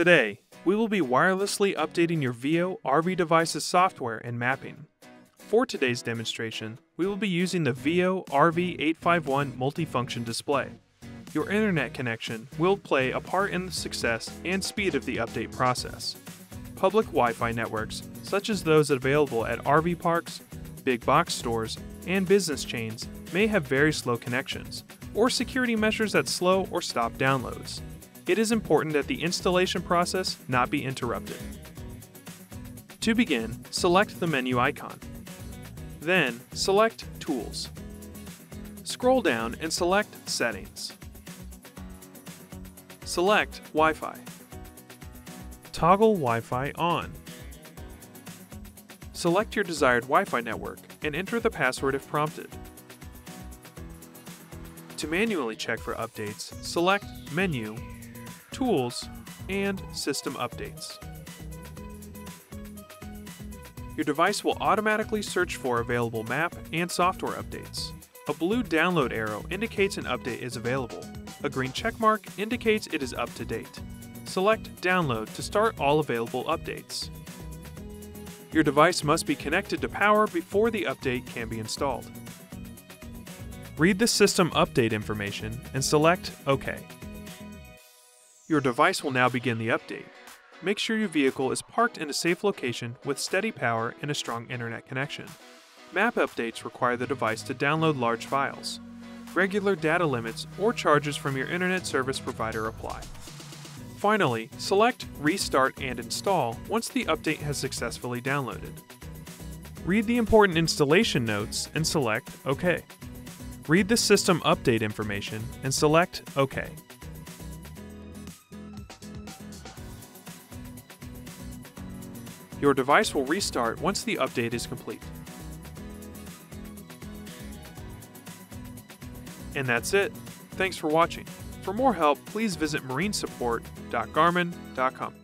Today, we will be wirelessly updating your Vieo RV device's software and mapping. For today's demonstration, we will be using the Vieo RV851 multifunction display. Your internet connection will play a part in the success and speed of the update process. Public Wi-Fi networks, such as those available at RV parks, big box stores, and business chains, may have very slow connections, or security measures that slow or stop downloads. It is important that the installation process not be interrupted. To begin, select the menu icon. Then, select Tools. Scroll down and select Settings. Select Wi-Fi. Toggle Wi-Fi on. Select your desired Wi-Fi network and enter the password if prompted. To manually check for updates, select Menu, Tools, and System Updates. Your device will automatically search for available map and software updates. A blue download arrow indicates an update is available. A green checkmark indicates it is up to date. Select Download to start all available updates. Your device must be connected to power before the update can be installed. Read the system update information and select OK. Your device will now begin the update. Make sure your vehicle is parked in a safe location with steady power and a strong internet connection. Map updates require the device to download large files. Regular data limits or charges from your internet service provider apply. Finally, select Restart and Install once the update has successfully downloaded. Read the important installation notes and select OK. Read the system update information and select OK. Your device will restart once the update is complete. And that's it. Thanks for watching. For more help, please visit marinesupport.garmin.com.